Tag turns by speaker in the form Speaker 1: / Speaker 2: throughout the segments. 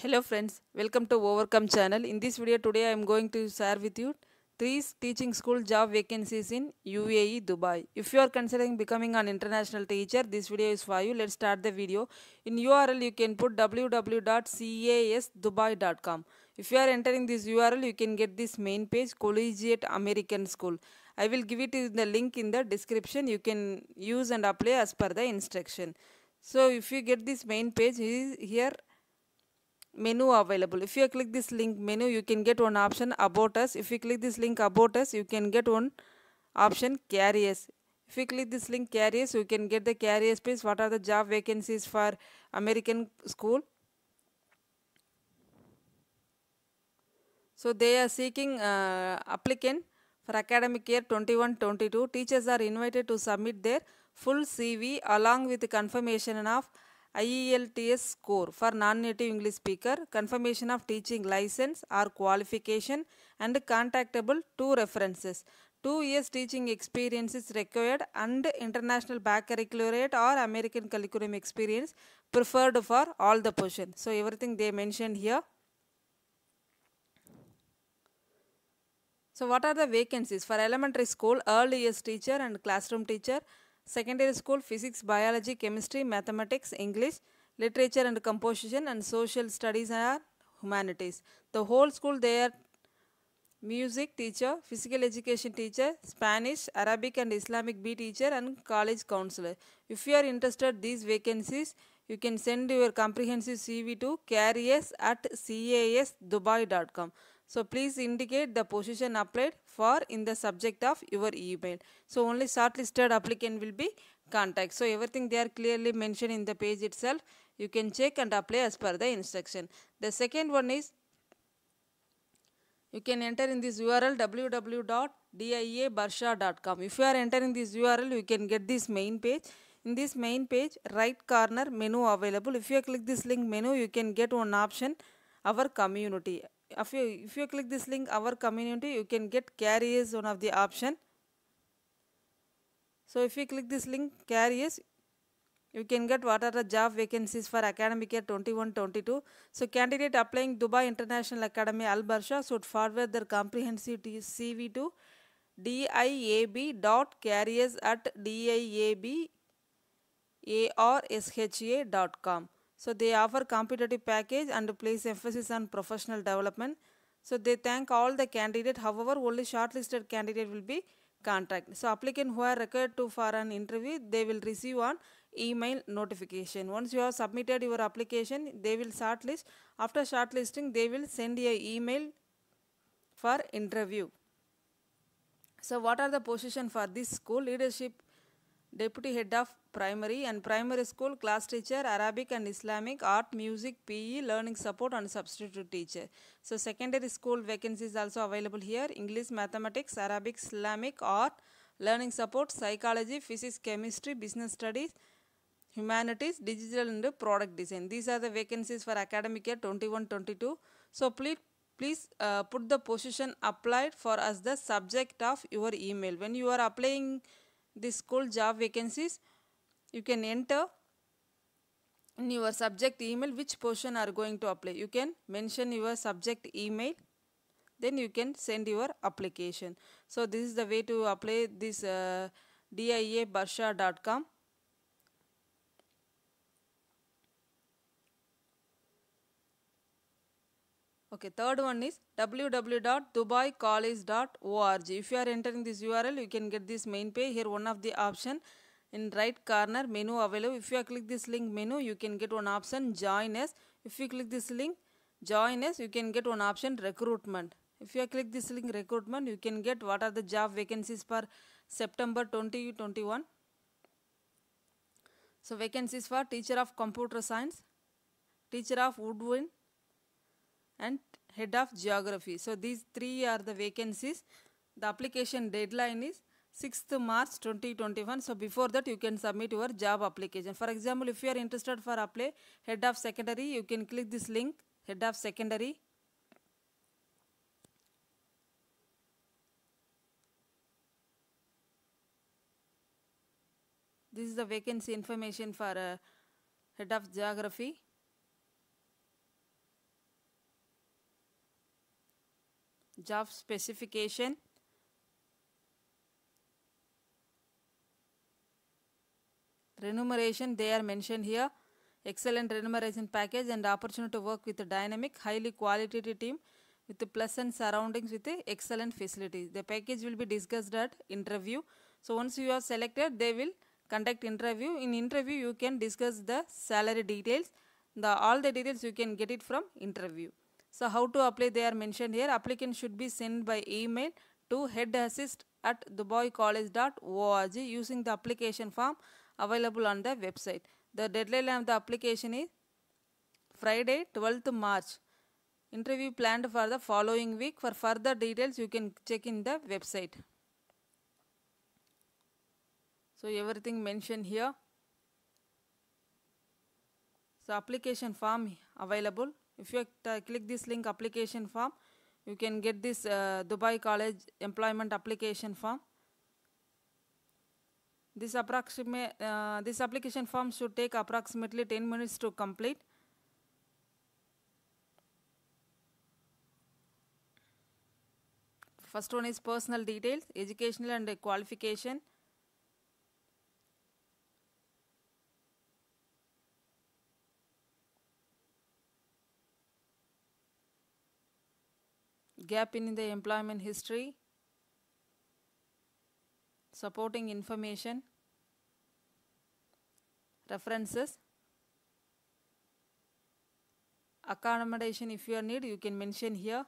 Speaker 1: Hello friends, welcome to Overcome channel. In this video today I am going to share with you three teaching school job vacancies in UAE Dubai. If you are considering becoming an international teacher, this video is for you. Let's start the video. In URL you can put www.casdubai.com. If you are entering this URL you can get this main page Collegiate American School. I will give it in the link in the description. You can use and apply as per the instruction. So if you get this main page here menu available. If you click this link menu you can get one option about us. If you click this link about us you can get one option carriers. If you click this link carriers you can get the carriers page. What are the job vacancies for american school? So they are seeking uh, applicant for academic year 21-22 teachers are invited to submit their full cv along with confirmation of IELTS score for non-native English speaker, confirmation of teaching license or qualification and contactable two references. Two years teaching experience is required and international baccalaureate or American curriculum experience preferred for all the position. So everything they mentioned here. So what are the vacancies for elementary school, early years teacher and classroom teacher, secondary school physics biology chemistry mathematics english literature and composition and social studies and humanities. The whole school they are music teacher physical education teacher spanish arabic and islamic b teacher and college counselor. If you are interested these vacancies you can send your comprehensive cv to carriers at casdubai.com so please indicate the position applied for in the subject of your email. So only shortlisted applicant will be contact. So everything they are clearly mentioned in the page itself. You can check and apply as per the instruction. The second one is you can enter in this URL www.diabarsha.com. If you are entering this URL, you can get this main page. In this main page, right corner menu available. If you click this link menu, you can get one option, our community if you if you click this link our community you can get carriers one of the option. So if you click this link carriers you can get what are the job vacancies for academic year 21-22 so candidate applying dubai international academy al barsha should forward their comprehensive cv to diab.carriers at diabarsha.com so they offer competitive package and place emphasis on professional development. So they thank all the candidate. However, only shortlisted candidate will be contact. So applicant who are required to for an interview, they will receive on email notification. Once you have submitted your application, they will shortlist. After shortlisting, they will send you an email for interview. So what are the position for this school? Leadership deputy head of primary and primary school class teacher arabic and islamic art music pe learning support and substitute teacher. So secondary school vacancies also available here. English mathematics arabic islamic art learning support psychology physics chemistry business studies humanities digital and product design. These are the vacancies for academic year 21 22 so please please uh, put the position applied for as the subject of your email. When you are applying the school job vacancies you can enter in your subject email which portion are going to apply. You can mention your subject email then you can send your application. So this is the way to apply this uh, diabarsha.com Okay, third one is www.dubaicollege.org. If you are entering this URL, you can get this main page. Here one of the option in right corner menu available. If you click this link menu, you can get one option join us. If you click this link join us, you can get one option recruitment. If you click this link recruitment, you can get what are the job vacancies for September 2021. So vacancies for teacher of computer science, teacher of woodwind, and head of geography. So these three are the vacancies. The application deadline is 6th March 2021. So before that you can submit your job application. For example, if you are interested for apply head of secondary, you can click this link head of secondary. This is the vacancy information for uh, head of geography. Job specification. Remuneration they are mentioned here. Excellent remuneration package and opportunity to work with a dynamic highly qualitative team with pleasant surroundings with excellent facilities. The package will be discussed at interview. So once you are selected they will conduct interview. In interview you can discuss the salary details. The all the details you can get it from interview so how to apply they are mentioned here. Applicant should be sent by email to headassist at dubaicollege.org using the application form available on the website. The deadline of the application is friday 12th march. Interview planned for the following week. For further details you can check in the website. So everything mentioned here. So application form available if you click this link application form you can get this uh, dubai college employment application form. This approximate uh, this application form should take approximately 10 minutes to complete. First one is personal details educational and qualification gap in the employment history supporting information references accommodation. If you are need you can mention here.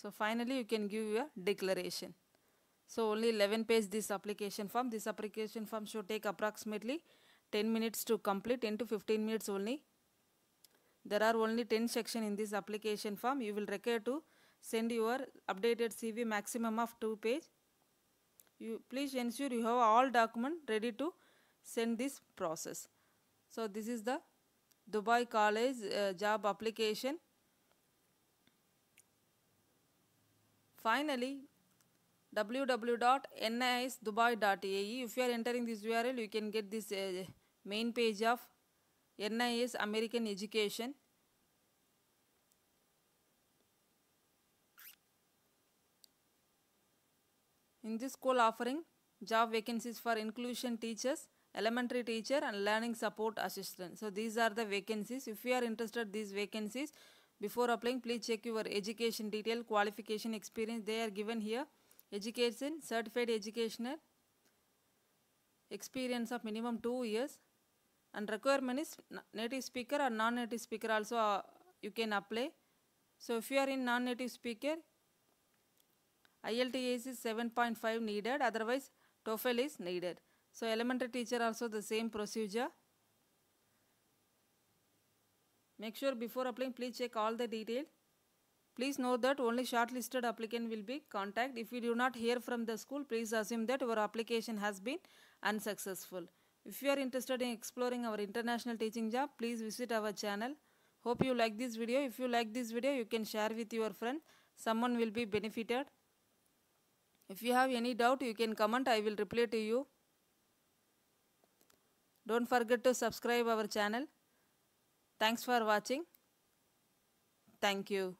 Speaker 1: So finally you can give your declaration. So only 11 page this application form. This application form should take approximately 10 minutes to complete 10 to 15 minutes only. There are only 10 section in this application form. You will require to send your updated cv maximum of 2 page. You please ensure you have all document ready to send this process. So this is the dubai college uh, job application. Finally www.nisdubai.ae if you are entering this url you can get this uh, main page of nis american education. In this school offering job vacancies for inclusion teachers elementary teacher and learning support assistant. So these are the vacancies. If you are interested these vacancies before applying please check your education detail qualification experience. They are given here education certified educational experience of minimum 2 years. And requirement is native speaker or non-native speaker also uh, you can apply. So if you are in non-native speaker IELTS is 7.5 needed otherwise TOEFL is needed. So elementary teacher also the same procedure. Make sure before applying please check all the details Please note that only shortlisted applicant will be contacted. If you do not hear from the school, please assume that your application has been unsuccessful. If you are interested in exploring our international teaching job, please visit our channel. Hope you like this video. If you like this video, you can share with your friend. Someone will be benefited. If you have any doubt, you can comment. I will reply to you. Don't forget to subscribe our channel. Thanks for watching. Thank you.